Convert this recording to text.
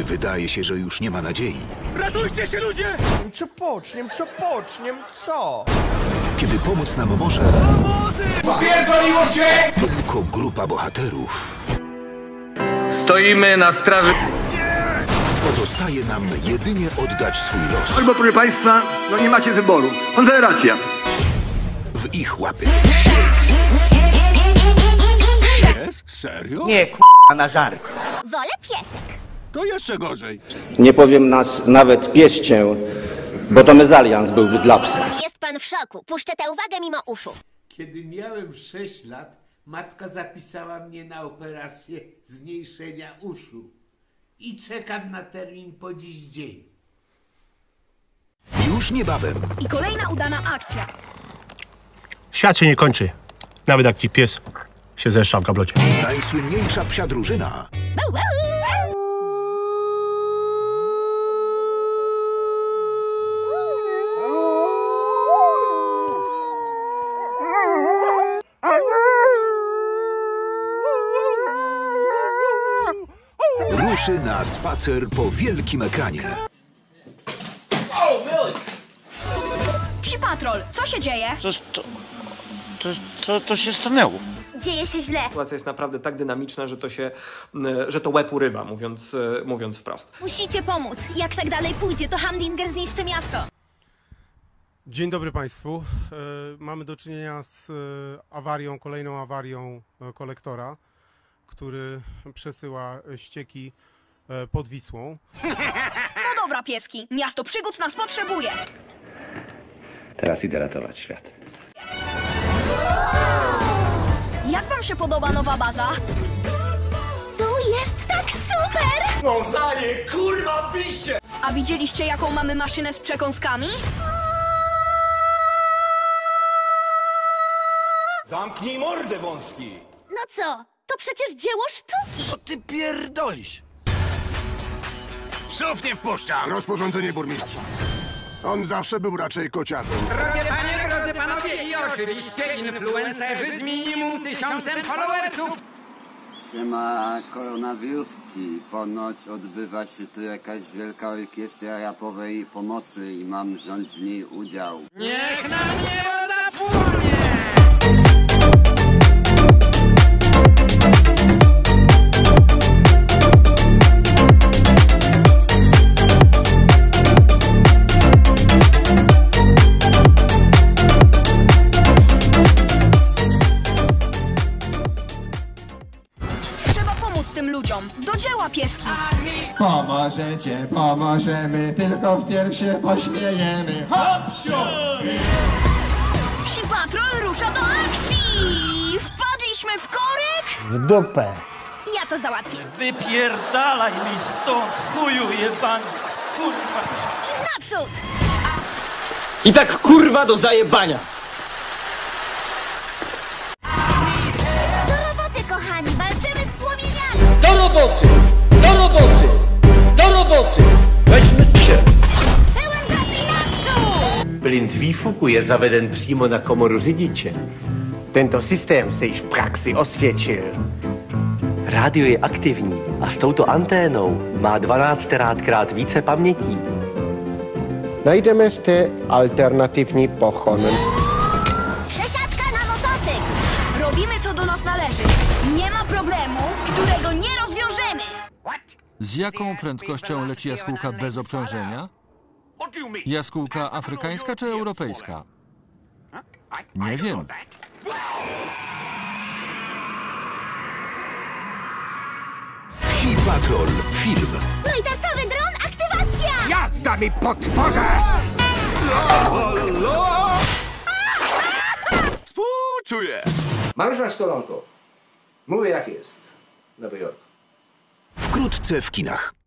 Gdy wydaje się, że już nie ma nadziei, Ratujcie się ludzie! Co poczniem, co poczniem, co? kiedy pomóc nam może tylko grupa bohaterów, Stoimy na straży. pozostaje nam jedynie oddać swój los Albo, proszę Państwa, no nie macie wyboru. Konfederacja. w ich łapy. Serio? Nie, k***a, na żart. Wolę piesek. To jeszcze gorzej. Nie powiem nas nawet pieście, bo to mezalians byłby dla psa. Jest pan w szoku. Puszczę tę uwagę mimo uszu. Kiedy miałem 6 lat, matka zapisała mnie na operację zmniejszenia uszu. I czekam na termin po dziś dzień. Już niebawem I kolejna udana akcja. Świat się nie kończy. Nawet jak ci pies się zeszczał w gablocie. najsłynniejsza psia drużyna bau. Ruszy na spacer po wielkim ekranie. Psi Patrol, co się dzieje? Co to się stanęło? Dzieje się źle. Sytuacja jest naprawdę tak dynamiczna, że to się, że to łeb urywa, mówiąc, e, mówiąc wprost. Musicie pomóc. Jak tak dalej pójdzie, to Hamdinger zniszczy miasto. Dzień dobry Państwu. E, Mamy do czynienia z e, awarią, kolejną awarią e, kolektora, który przesyła ścieki e, pod Wisłą. No dobra, pieski. Miasto przygód nas potrzebuje. Teraz idę ratować świat. Jak wam się podoba nowa baza? Tu jest tak super! No za nie, kurwa, piście! A widzieliście, jaką mamy maszynę z przekąskami? Zamknij mordę wąski! No co? To przecież dzieło sztuki. Co ty pierdolisz? Psów nie wpuszczam! Rozporządzenie burmistrza. On zawsze był raczej kociarzem. Drogie panie, drodzy panowie i oczywiście influencerzy z minimum tysiącem followersów. Siema koronawiruski. Ponoć odbywa się tu jakaś wielka orkiestra rapowej pomocy i mam wziąć w niej udział. Niech nam niebo ludziom. Do dzieła, pieski. Pomożecie, pomożemy, tylko wpierw się pośmiejemy. Hop! Psi Patrol rusza do akcji! Wpadliśmy w korek? W dupę. Ja to załatwię. Wypierdalaj mi stąd, chuju jebany! Kurwa! I naprzód! I tak kurwa do zajebania! Roboty! Do roboty! Do roboty! Weźmy się! Pełen gaz i naprzód! Plyn z výfuku je zaveden přímo na komoru řidiče. Tento systém se již v praxi osvědčil. Rádio je aktivní a s touto anténou má 12krát více pamětí. Najdeme zde alternativní pohon. Z jaką prędkością leci jaskółka bez obciążenia? Jaskółka afrykańska czy europejska? Nie wiem. Psi Patrol. Film. No i tasowy dron, aktywacja! Jazda mi potworze! Współczuję! Mariusz Skolonko. Mówię jak jest. Nowy Jork. Wkrótce w kinach.